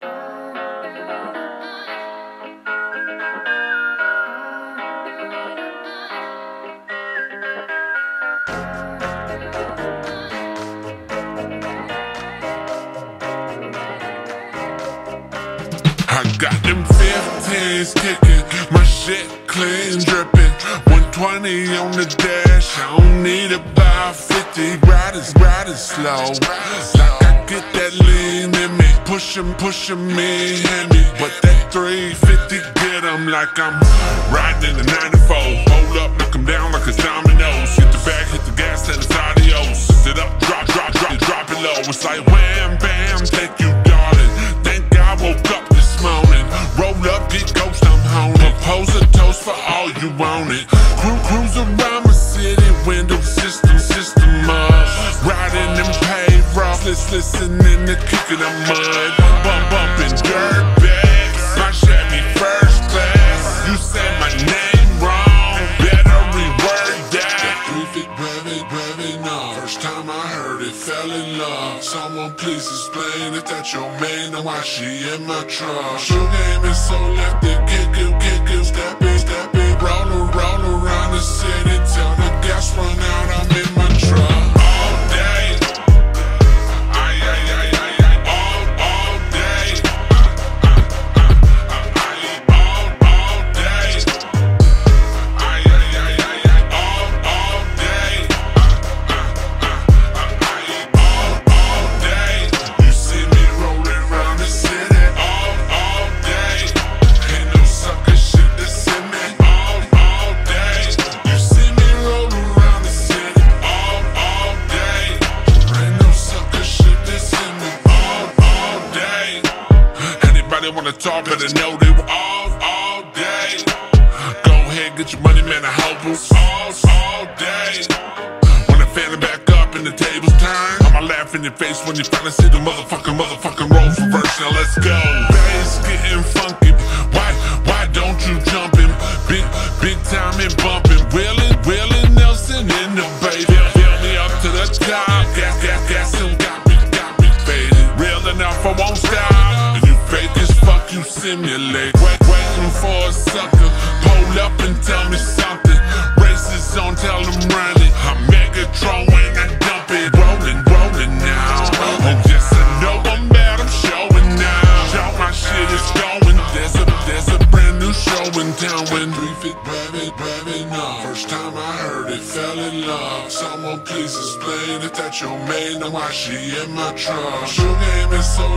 I got them 15s kicking, my shit clean dripping. 120 on the dash, I don't need about 50. Riding, riding slow. Like get that lean in me, pushing, pushing me, handy. But that 350 get 'em like I'm riding in the 94. Hold up, knock 'em down like a dominoes. Hit the back, hit the gas, and it's adios. Sit it up, drop, drop, drop, drop it low. It's like wham, bam, take you, darling. Thank God woke up this morning. Roll up, get ghost, I'm home. Propose a toast for all you want it. Cru- cruise around my city, window system let's listening to kicking the mud. Bump, bumping dirt bags. My Chevy first class. You said my name wrong. Better reword that. Three feet brevet, brevet, no. First time I heard it, fell in love. Someone please explain if that's your main and why she in my truck. Shoe game is so left it, kick it, kick it, step it, step it. Roll, roll around the city Anybody wanna talk, better know they were all, all day. Go ahead, get your money, man. I hope it's all, all day. When I'm fanning back up and the tables turn, I'ma laugh in your face when you finally see the motherfucking, motherfucking roles reverse. Now let's go. Simulate. Wait, waiting for a sucker. Pull up and tell me something. Races on, tell them run it. I'm Megatron when I dump it. Rolling, rolling now. Oh, yes, I know I'm bad, I'm showing now. Shout my shit is going. There's a, there's a brand new show in town when three feet rabbit, rabbit, no. First time I heard it, fell in love. Someone please explain if that's your main and why she in my truck. Game is so